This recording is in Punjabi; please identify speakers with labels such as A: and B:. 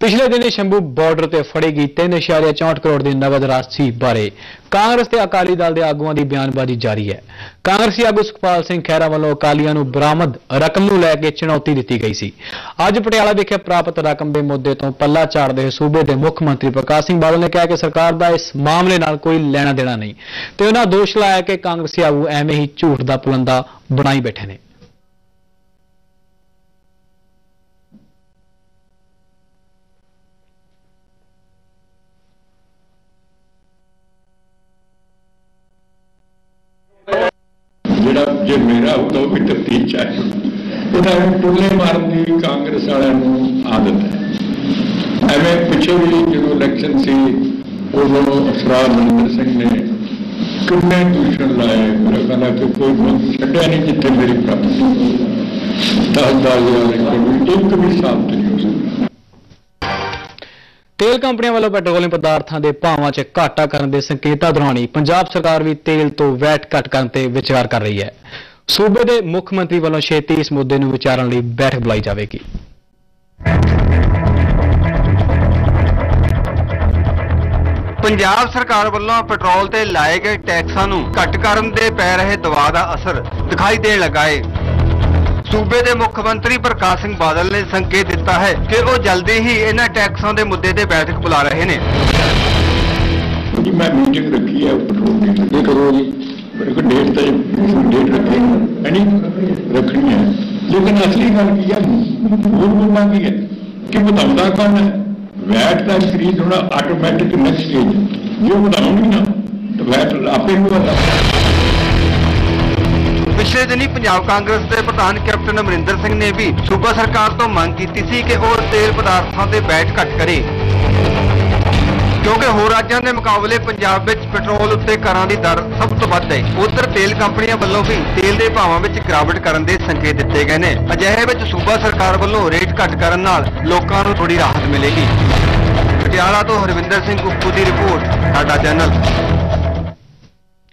A: ਪਿਛਲੇ ਦਿਨੀ ਸ਼ੰਭੂ ਬਾਰਡਰ ਤੇ ਫੜੀ ਗਈ 3.64 ਕਰੋੜ ਦੀ ਨਗਦ ਰਾਸ਼ੀ ਬਾਰੇ। ਕਾਂਗਰਸ ਤੇ ਅਕਾਲੀ ਦਲ ਦੇ ਆਗੂਆਂ ਦੀ ਬਿਆਨਬਾਜ਼ੀ ਜਾਰੀ ਹੈ। ਕਾਂਗਰਸੀ ਆਗੂ ਸੁਖਪਾਲ ਸਿੰਘ ਖਹਿਰਾ ਵੱਲੋਂ ਅਕਾਲੀਆਂ ਨੂੰ ਬਰਾਮਦ ਰਕਮ ਨੂੰ ਲੈ ਕੇ ਚੁਣੌਤੀ ਦਿੱਤੀ ਗਈ ਸੀ। ਅੱਜ ਪਟਿਆਲਾ ਵਿਖੇ ਪ੍ਰਾਪਤ ਰਕਮ ਦੇ ਮੁੱਦੇ ਤੋਂ ਪੱਲਾ ਝਾੜਦੇ ਹੋਏ ਸੂਬੇ ਦੇ ਮੁੱਖ ਮੰਤਰੀ ਪ੍ਰਕਾਸ਼ ਸਿੰਘ ਬਾਦਲ ਨੇ ਕਿਹਾ ਕਿ ਸਰਕਾਰ ਦਾ ਇਸ ਮਾਮਲੇ ਨਾਲ ਕੋਈ ਲੈਣਾ ਦੇਣਾ ਨਹੀਂ। ਤੇ ਉਹਨਾਂ ਦੋਸ਼ ਲਾਇਆ ਕਿ ਕਾਂਗਰਸੀ ਆਗੂ ਐਵੇਂ ਹੀ ਝੂਠ ਦਾ ਪੁਲੰਦਾ ਬਣਾਈ ਬੈਠੇ ਨੇ।
B: ਜਿਹੜਾ ਜੇ ਮੇਰਾ ਹੁੰਦਾ ਉਹ ਵੀ ਤਫਤੀਸ਼ ਚਾਹੇ ਉਹਨਾਂ ਟੁੱਲੇ ਮਾਰਨ ਦੀ ਕਾਂਗਰਸ ਵਾਲਿਆਂ ਨੂੰ ਆਦਤ ਹੈ। ਐਵੇਂ ਪਿੱਛੇ ਵੀ ਜਦੋਂ ਇਲੈਕਸ਼ਨ ਸੀ, ਉਦੋਂ ਅਸਰਾ ਮਨਿੰਦਰ ਸਿੰਘ ਨੇ ਕਿੰਨੇ ਦੂਸ਼ਣ ਲਾਏ, ਮੇਰਾ ਕਹਿੰਦਾ ਕਿ ਕੋਈ ਮੁਲਕ ਛੱਡਿਆ ਨਹੀਂ ਜਿੱਥੇ ਮੇਰੀ ਪ੍ਰਾਪਤੀ ਦਸ ਦਸ ਹਜ਼ਾਰ ਏਕੜ, ਇੱਕ ਵੀ ਸਾਬਤ ਨਹੀਂ ਹੋ ਸਕਦਾ।
A: ਤੇਲ ਕੰਪਨੀਆਂ ਵੱਲੋਂ ਪੈਟਰੋਲੀਅਮ ਪਦਾਰਥਾਂ ਦੇ ਭਾਵਾਂ 'ਚ ਘਾਟਾ ਕਰਨ ਦੇ ਸੰਕੇਤਾਂ ਦੌਰਾਨ ਹੀ ਪੰਜਾਬ ਸਰਕਾਰ ਵੀ ਤੇਲ ਤੋਂ ਵੈਟ ਘੱਟ ਕਰਨ ਤੇ ਵਿਚਾਰ ਕਰ ਰਹੀ ਹੈ। ਸੂਬੇ ਦੇ ਮੁੱਖ ਮੰਤਰੀ ਵੱਲੋਂ ਛੇਤੀ ਇਸ ਮੁੱਦੇ ਨੂੰ ਵਿਚਾਰਨ ਲਈ ਬੈਠਕ ਬੁਲਾਈ ਜਾਵੇਗੀ।
C: ਪੰਜਾਬ ਸਰਕਾਰ ਵੱਲੋਂ ਪੈਟਰੋਲ ਤੇ ਲਾਏ ਗਏ ਟੈਕਸਾਂ ਨੂੰ ਘੱਟ ਕਰਨ ਦੇ ਪੈ ਰਹੇ ਦਬਾਅ ਦਾ ਅਸਰ ਦਿਖਾਈ ਦੇਣ ਲੱਗਾ ਏ। ਸੂਬੇ ਦੇ ਮੁੱਖ ਮੰਤਰੀ ਪ੍ਰਕਾਸ਼ ਸਿੰਘ ਬਾਦਲ ਨੇ ਸੰਕੇਤ ਦਿੱਤਾ ਹੈ ਕਿ ਉਹ ਜਲਦੀ ਹੀ ਇਹਨਾਂ ਟੈਕਸਾਂ ਦੇ ਮੁੱਦੇ ਤੇ ਬੈਠਕ ਬੁਲਾ ਰਹੇ ਨੇ।
B: ਜੀ ਮੈਂ ਮੀਟਿੰਗ ਰੱਖੀ ਹੈ ਪੈਟਰੋਲ ਦੀ ਕਰੋ ਜੀ। ਕੋਲ ਡੇਟ ਤਾਂ ਡੇਟ ਰੱਖੀ ਹੈ। ਨਹੀਂ ਰੱਖਣੀ ਹੈ। ਲੇਕਿਨ ਅਸਲੀ ਗੱਲ ਕੀ ਹੈ? ਹੋਰ ਮੁੱਦਾ ਕੀ ਹੈ? ਕਿ ਵਧਾਉਂਦਾ ਕੌਣ ਹੈ? ਵੈਟ ਦਾ ਇੰਕਰੀਜ਼ ਹੋਣਾ ਆਟੋਮੈਟਿਕ ਨੈਕਸਟ ਸਟੇਜ ਜੋ ਵਧਾਉਣਗੇ ਨਾ ਤਾਂ ਵੈਟ ਆਪੇ ਹੀ ਵਧਾ
C: ਪਿਛਲੇ ਦਿਨੀ ਪੰਜਾਬ ਕਾਂਗਰਸ ਦੇ ਪ੍ਰਧਾਨ ਕੈਪਟਨ ਅਮਰਿੰਦਰ ਸਿੰਘ ਨੇ ਵੀ ਸੂਬਾ ਸਰਕਾਰ ਤੋਂ ਮੰਗ ਕੀਤੀ ਸੀ ਕਿ ਉਹ ਤੇਲ ਪਦਾਰਥਾਂ ਤੇ ਬੈਟ ਘੱਟ ਕਰੇ। ਕਿਉਂਕਿ ਹੋਰ ਰਾਜਾਂ ਦੇ ਮੁਕਾਬਲੇ ਪੰਜਾਬ ਵਿੱਚ ਪੈਟਰੋਲ ਉੱਤੇ ਕਰਾਂ ਦੀ ਦਰ ਸਭ ਤੋਂ ਵੱਧ ਹੈ। ਉਧਰ ਤੇਲ ਕੰਪਨੀਆਂ ਵੱਲੋਂ ਵੀ ਤੇਲ ਦੇ ਭਾਵਾਂ ਵਿੱਚ ਗਿਰਾਵਟ ਕਰਨ ਦੇ ਸੰਕੇਤ ਦਿੱਤੇ ਗਏ ਨੇ। ਅਜਿਹੇ ਵਿੱਚ ਸੂਬਾ ਸਰਕਾਰ ਵੱਲੋਂ ਰੇਟ ਘੱਟ ਕਰਨ ਨਾਲ ਲੋਕਾਂ ਨੂੰ ਥੋੜੀ ਰਾਹਤ ਮਿਲੇਗੀ। ਪਟਿਆਲਾ ਤੋਂ ਹਰਵਿੰਦਰ ਸਿੰਘ ਕੁੱਕੂ ਦੀ ਰਿਪੋਰਟ ਸਾਡਾ ਚੈਨਲ।